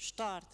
Start!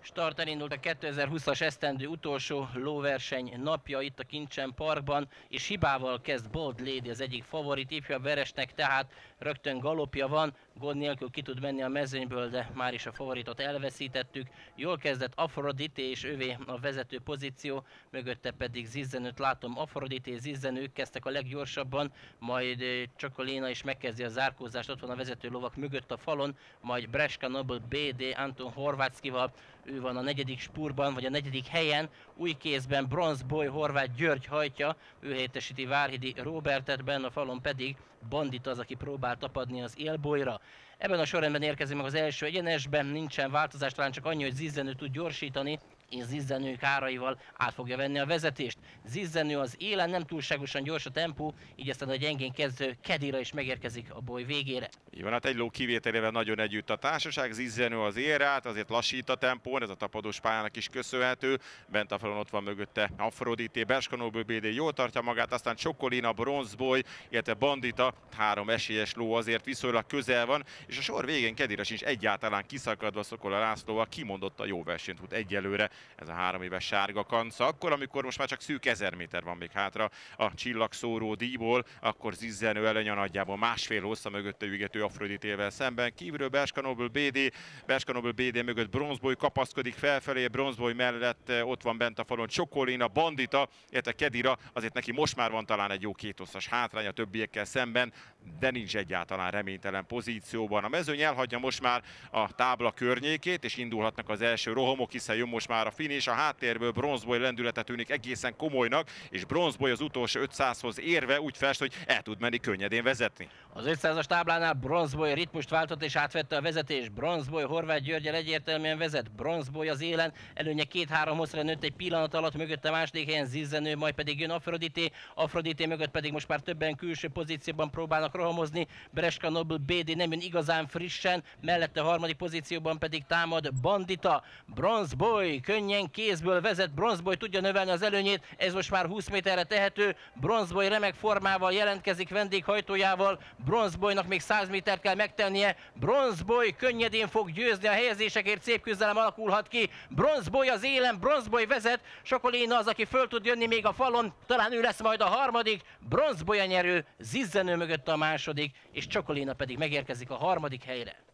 Start elindult a 2020-as esztendő utolsó lóverseny napja itt a Kincsen Parkban, és hibával kezd Bold Lady az egyik favorit, ifjabb veresnek, tehát rögtön galopja van, gond nélkül ki tud menni a mezőnyből, de már is a favoritot elveszítettük. Jól kezdett Aphrodite és ővé a vezető pozíció, mögötte pedig Zizzenőt látom. Aphrodite és Zizzenők kezdtek a leggyorsabban, majd Csokolina is megkezdi a zárkózást, ott van a vezető lovak mögött a falon, majd Breska Noble BD Anton Horvátszkival ő van a negyedik spurban, vagy a negyedik helyen, új kézben Bronze Boy Horváth György hajtja, ő helyettesíti Várhidi Robertet, benne a falon pedig Bandit az, aki próbál tapadni az élbolyra. Ebben a sorrendben érkezik meg az első egyenesben, nincsen változás, talán csak annyi, hogy Zizzenő tud gyorsítani, és Zizzenő káraival át fogja venni a vezetést. Zizzenő az élen nem túlságosan gyors a tempó, így aztán a gyengén kezdő Kedira is megérkezik a boly végére. Így van, hát egy ló kivételével nagyon együtt a társaság, Zizzenő az érát, azért lassít a tempón, ez a tapadós pályának is köszönhető. Bent a falon ott van mögötte Afrodité, Beskanóből BD jól tartja magát, aztán Csokolina, Bronzboy, illetve Bandita, három esélyes ló azért viszonylag közel van, és a sor végén Kedira sincs egyáltalán kiszakadva Szokola Lászlóval, kimondott a jó versenyt tud egyelőre ez a három éves sárga kanca. Akkor, amikor most már csak szűk ezer méter van még hátra a csillagszóró díjból, akkor zizzenő előnye nagyjából másfél hossza mögötte ügető Afroditével szemben. Kívülről Berska BD, Berska BD mögött Bronzboy kapaszkodik felfelé, Bronzboy mellett eh, ott van bent a falon Csokolina, Bandita, illetve Kedira, azért neki most már van talán egy jó kétoszas hátrány a többiekkel szemben, de nincs egyáltalán reménytelen pozícióban. A mezőny elhagyja most már a tábla környékét, és indulhatnak az első rohamok, hiszen jön most már a finish, a háttérből Bronzboy lendülete tűnik egészen komolynak, és Bronzboy az utolsó 500-hoz érve úgy fest, hogy el tud menni könnyedén vezetni. Az 500-as táblánál Bronzboy ritmust váltott és átvette a vezetés. Bronzboy Horváth Györgyel egyértelműen vezet. Bronzboy az élen, előnye két-három hosszra nőtt egy pillanat alatt, mögötte második helyen Zizzenő, majd pedig jön Afrodité. Afrodité mögött pedig most már többen külső pozícióban próbálnak rohamozni. Breska Noble BD nem jön igazán frissen, mellette a harmadik pozícióban pedig támad Bandita. Bronzboy könnyen kézből vezet, Bronzboy tudja növelni az előnyét, ez most már 20 méterre tehető. Bronzboy remek formával jelentkezik vendéghajtójával, Bronzboynak még 100 métert kell megtennie. Bronzboy könnyedén fog győzni a helyezésekért, szép küzdelem alakulhat ki. Bronzboy az élen, Bronzboy vezet, Sokolina az, aki föl tud jönni még a falon, talán ő lesz majd a harmadik. Bronzboy a nyerő, Zizzenő mögött a második, és Csokolina pedig megérkezik a harmadik helyre.